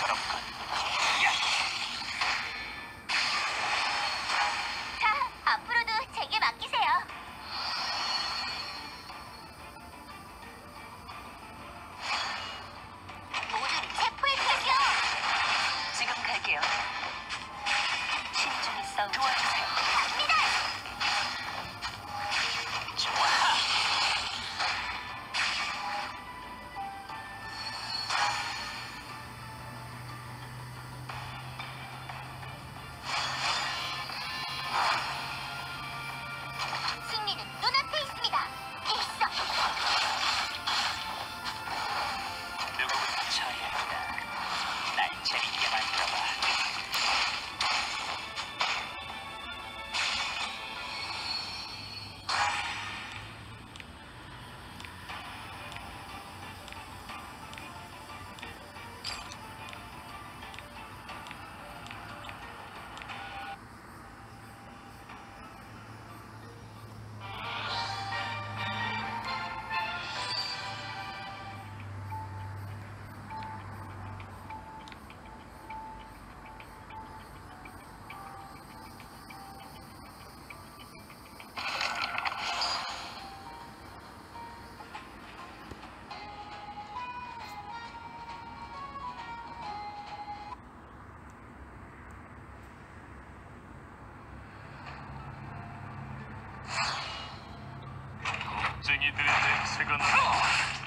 から向か 댕이들의 냄새가 나.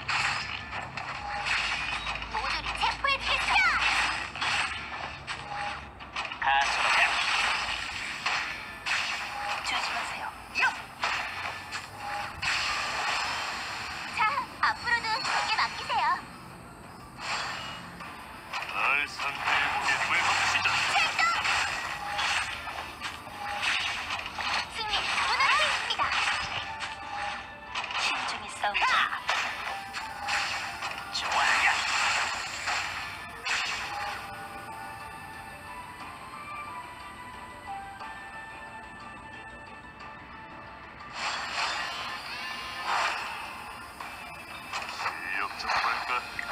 Lima.